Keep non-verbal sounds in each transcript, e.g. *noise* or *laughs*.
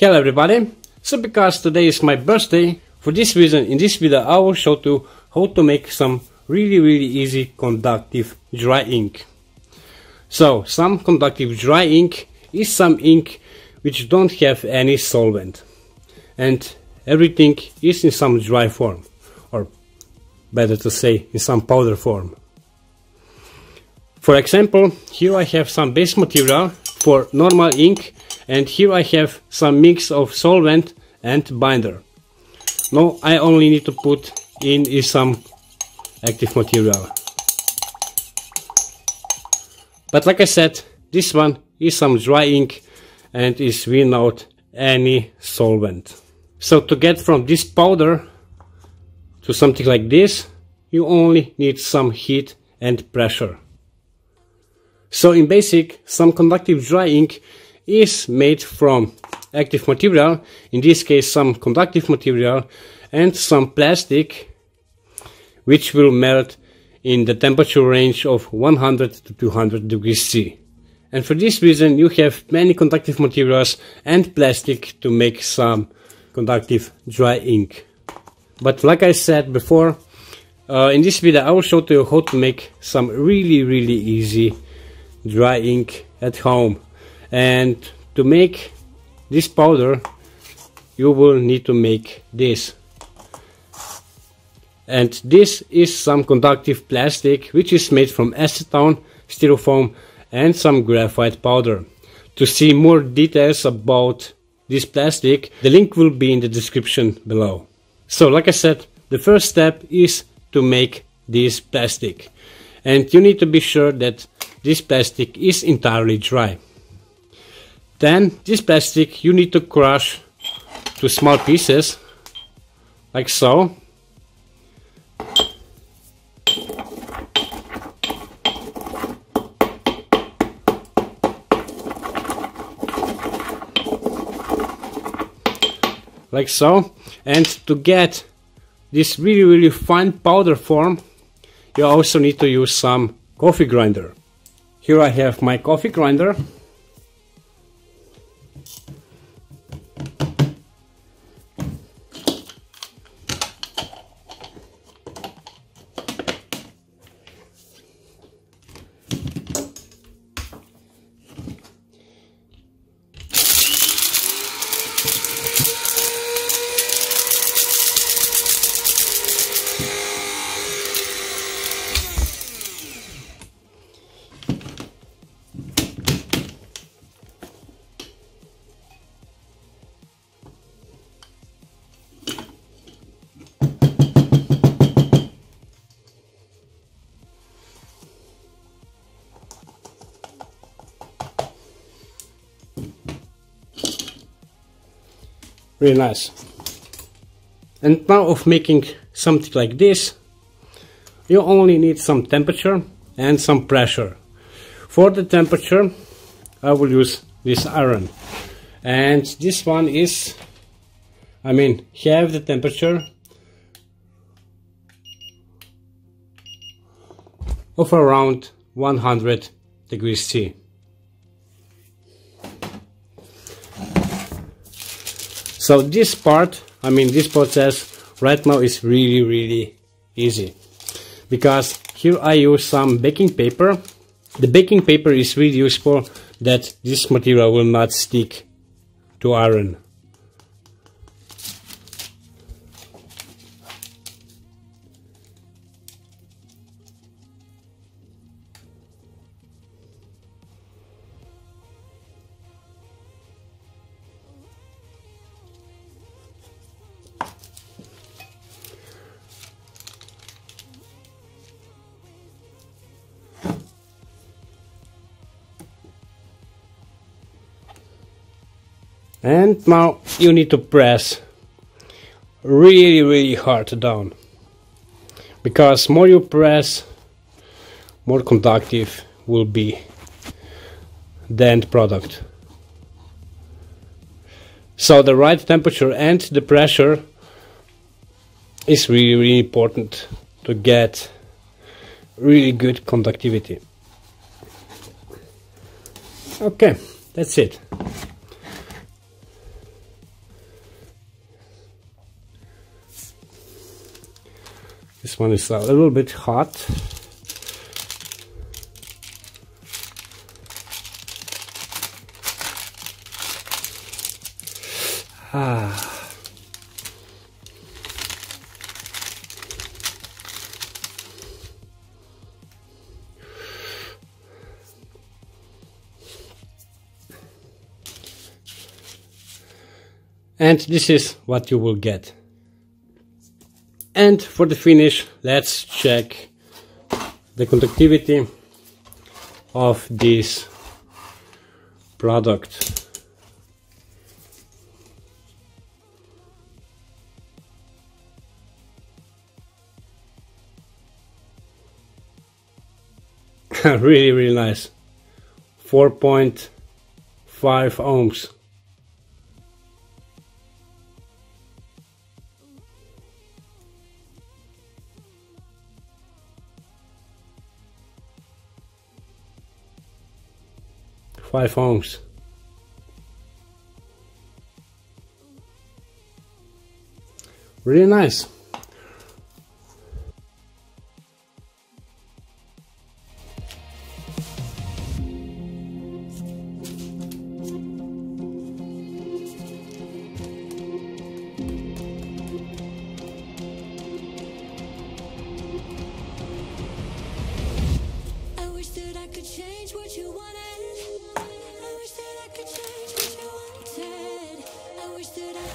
Hello everybody! So because today is my birthday, for this reason in this video I will show you how to make some really really easy conductive dry ink. So some conductive dry ink is some ink which don't have any solvent and everything is in some dry form or better to say in some powder form. For example, here I have some base material for normal ink and here I have some mix of solvent and binder. Now I only need to put in is some active material. But like I said, this one is some dry ink and is without any solvent. So to get from this powder to something like this, you only need some heat and pressure. So in basic, some conductive dry ink is made from active material, in this case some conductive material and some plastic which will melt in the temperature range of 100 to 200 degrees C. And for this reason you have many conductive materials and plastic to make some conductive dry ink. But like I said before, uh, in this video I will show you how to make some really really easy dry ink at home and to make this powder you will need to make this and this is some conductive plastic which is made from acetone, styrofoam and some graphite powder. To see more details about this plastic, the link will be in the description below. So like I said, the first step is to make this plastic and you need to be sure that this plastic is entirely dry. Then this plastic you need to crush to small pieces like so. Like so. And to get this really really fine powder form you also need to use some coffee grinder. Here I have my coffee grinder really nice. And now of making something like this you only need some temperature and some pressure. For the temperature I will use this iron. And this one is I mean have the temperature of around 100 degrees C So this part, I mean this process right now is really really easy because here I use some baking paper. The baking paper is really useful that this material will not stick to iron. And now you need to press really really hard down. Because more you press more conductive will be the end product. So the right temperature and the pressure is really really important to get really good conductivity. Okay that's it This one is a little bit hot. Ah. and this is what you will get and for the finish let's check the conductivity of this product. *laughs* Really really nice. 4.5 ohms five ohms. Really nice.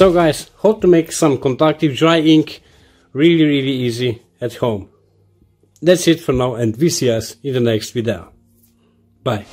So guys, how to make some conductive dry ink really really easy at home. That's it for now and we see us in the next video. Bye.